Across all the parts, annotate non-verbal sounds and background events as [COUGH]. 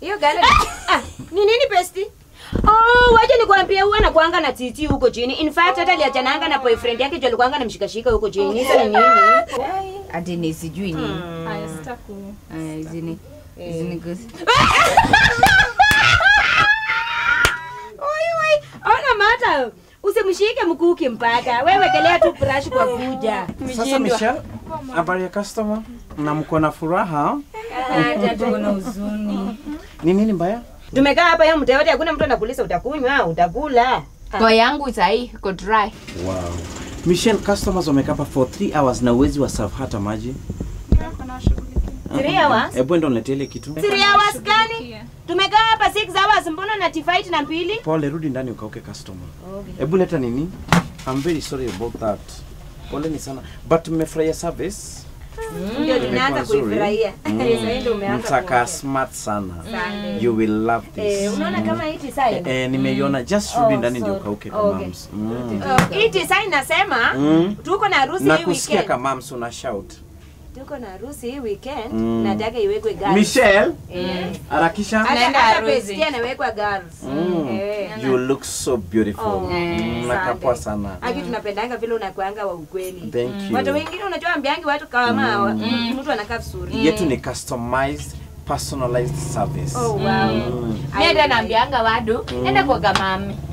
Hiyo gari ah, ni nini besti? Oh, waje nikwambie huwa anakuanga na titi huko chini. In fact hata aliachananga na boyfriend yake ndio alikuanga anamshikashika huko chini. Sasa ni nini? Hadi ni sijui ni. Haya, sitaku. Haya hizi ni hizi gosi. Oi oi, ona mata. Usimshike mkuu mpaka. Wewe kelea tu brush kwa kuja. Sasa Michelle, habari ya customer? Na mko na furaha? Hata tuko na huzuni. Ni nini mbaya? Tumekaa hapa yeye mtu yote hakuna mtu anakuuliza utakunywa au utakula. Kwa yangu sahi iko dry. Wow. Michelle, customers wamekaa hapa for 3 hours na uwezi wa serve hata maji. Three hours? Hebu ndo niletee ile kitu. Three hours gani? Tumekaa hapa 6 hours mbona na tifaiti na mbili? Pole, rudi ndani ukauke customer. Hebu leta nini? I'm very sorry about that. Poleni sana. But mmefurahia service? Ndio ninaanza kuifurahia. [LAUGHS] Sasa ndio umeanza. Mtaka smart sana. You will love this. Eh, unaona kama hii design Eh, nimeiona just rudi Oh, ndani ndio kauke kama Okay. Mm. Hii design nasema Mm. tuko na harusi Na hii kusikia kama kamams una shout. Tuko na harusi hii weekend. Mm. Nataka iwekwe girls. Michelle, Eh. harakisha. Hata Naenda harusi. pia anawekwa girls. Mm. Eh. You look so beautiful. Oh, Mm, asante. Nakapwa sana. Aki tunapendanga vile unakuanga wa ukweli. Thank Watu you. wengine unajua ambiangi watu kama mm. mtu anakaa vizuri. mm. Yetu ni customized, personalized service. Oh wow. Mm. Mimi naambianga mm. enda kwa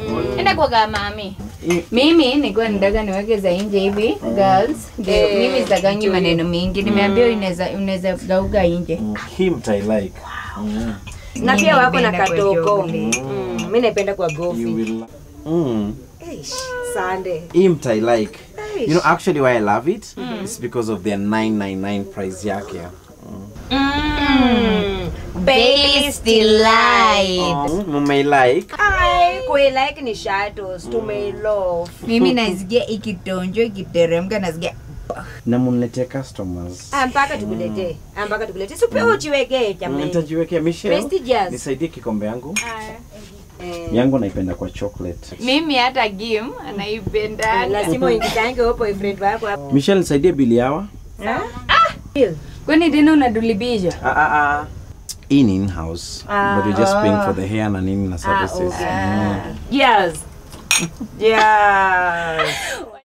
Mm. Enda kwa kamami. I- Mimi nilikuwa nataka niweke za nje hivi girls. Ndio Eh, mimi sitakangi maneno mingi. Nimeambiwa unaweza unaweza gauga nje. him Hii mtailike. Mm. Na pia wako na katoko. Mm, mimi naipenda kwa gofi. Mm. Sunday. Sande. I like. Eish. You know actually why I love it? It's because of their 999 price yake. Mm. Bailey's delight. Oh, Mm, Mumeilike. Ai, kuilike ni shadows, tumeilove. Mimi nasikia ikitonjo ikiteremka nasikia customers. Ah, mpaka tukuletee. Ah, mpaka tukuletee. Ujiwekee Mm, jamani. Nitajiwekea Michelle. Prestigious. Nisaidie kikombe yangu. Eh, Yangu naipenda kwa chocolate. mimi hata Gim anaipenda. lazima uingitange wewe boyfriend wako hapo. Michelle nisaidie bili yawa. Kwani tena unadulibisha? Ah ah ah. Hii ni in-house. Ah. But you're just paying for the hair na nini na services. okay. Mm. Yes. Yes. [LAUGHS]